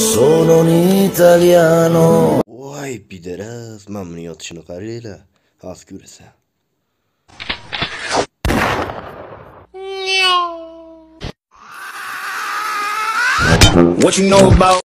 Sono un italiano. Uai, pideras mamnun yatışını karıyla. Az ah, Ascurse. What you know about